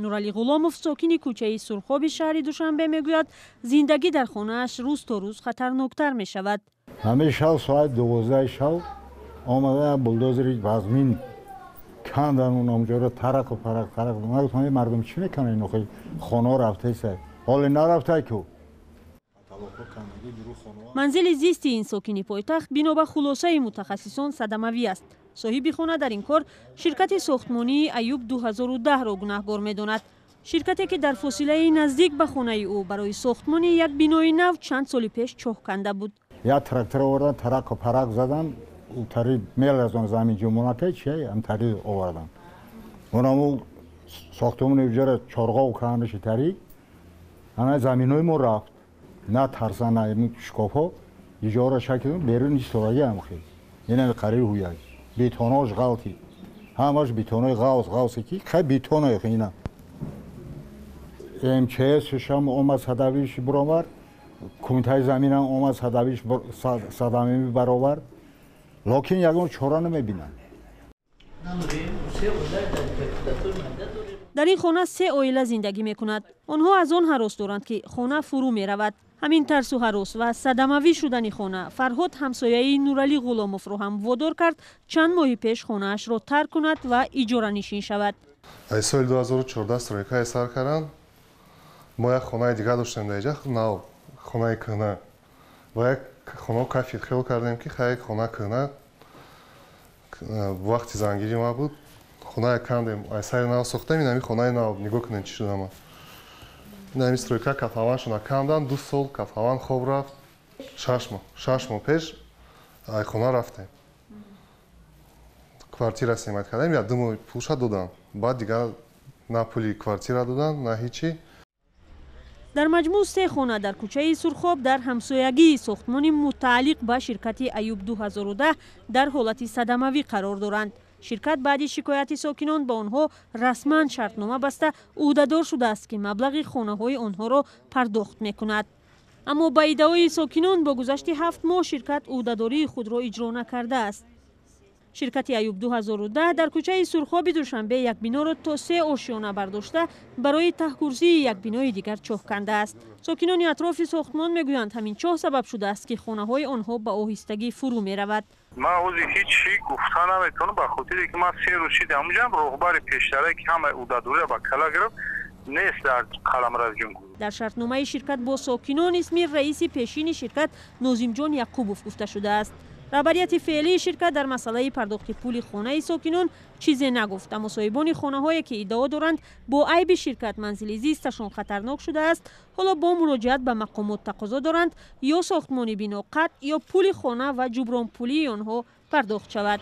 نورالی غلاموف ساکین کوچه سرخاب شهر دوشنبه می‌گوید زندگی در خانهاش روز تا روز خطرناکتر می شود همه شب ساعت دوازده شب آمده بلدوزری بازمین کندن اون اونجا رو ترق و پرق ترق ما گفتم مردم چی می‌کنه اینو خانه رفته سر حال نرفته که манзили зисти ин сокини пойтахт бино ба хулосаи мутахассисон садамавӣ аст. Соҳиби хона дар ин кор ширкати сохтмонии аюб 2010ро гунаҳгор медонад. Ширкате ки дар фосилаи наздик ба хонаи ӯ барои сохтмони як бинои нав чанд соли пеш чоҳ канда буд. Як трактор овардан тараку парак задан тари мелазон замин ҷумонакай чи амтари овардан онамо сохтмони уҷара чорғову каанаши тари ана заминои мо рафт на тарса на шкофҳо иҷора шакл берун истораги амхи ина қари ҳуяй. Бетонош ғалти. Ҳамаш бетонои ғавс ғавсе ки хай бетонои ина. Мчс шам омад садавиш биромад кумитаи заминам омад садавиш садамими баровард локин ягон чора намебинанд. Дар ин хона се оила зиндагӣ мекунад. Онҳо аз он ҳарос доранд ки хона фурӯ меравад ҳамин тарсу ҳарос ва садамавӣ шудани хона фарҳод ҳамсояи нуралӣ ғуломовро ҳам водор кард чанд моҳи пеш хонаашро тарк кунад ва иҷоранишин шавад. Ай соли 2014 стройкае сар карданд мо як хонаи дигар доштем дар иҷа нав хонаи кӯҳна ва як хонао кафи хел кардем ки хай хона кӯҳна вақти зангири ма буд. Хонае кандем ай сайри нав сохтем инами хонаи нав. Нигоҳ кунем чӣ шудама инами стройка кафаваншона кандан ду сол кафаван хоб рафт шаш моҳ шаш моҳ пеш ай хона рафтем квартира снимат кардем як ду моҳ пулша доданд баъд дигар на пули квартира доданд на ҳичи дар маҷмӯъ се хона дар кӯчаи сурхоб дар ҳамсоягии сохтмони мутааллиқ ба ширкати аюб 2010 дар ҳолати садамавӣ қарор доранд ширкат баъди шикояти сокинон ба онҳо расман шартнома баста ӯҳдадор шудааст ки маблағи хонаҳои онҳоро пардохт мекунад. Аммо ба иддаои сокинон бо гузашти ҳафт моҳ ширкат ӯҳдадории худро иҷро накардааст ширкати аюб 2010 дар кӯчаи сурхоби душанбе як биноро то се ошиёна бардошта барои таҳкурсии як бинои дигар чоҳ кандааст сокинони атрофи сохтмон мегӯянд ҳамин чоҳ сабаб шудааст ки хонаҳои онҳо ба оҳистагӣ фурӯ меравад ман ҳози ҳеч чӣ гуфта наметавонам ба хотире ки ман се рӯз шидам ҳамҷам роҳбари пештарае ки ҳамаи ӯдадориро ба кала гирифт нест дар қаламразҷунгу дар шартномаи ширкат бо сокинон исми раиси пешини ширкат нозимҷон яқубов гуфта шудааст раҳбарияти феълии ширкат дар масъалаи пардохти пули хонаи сокинон чизе нагуфт аммо соҳибони хонаҳое ки иддао доранд бо айби ширкат манзили зисташон хатарнок шудааст ҳоло бо муроҷиат ба мақомот тақозо доранд ё сохтмони бино қатъ ё пули хона ва ҷубронпулии онҳо пардохт шавад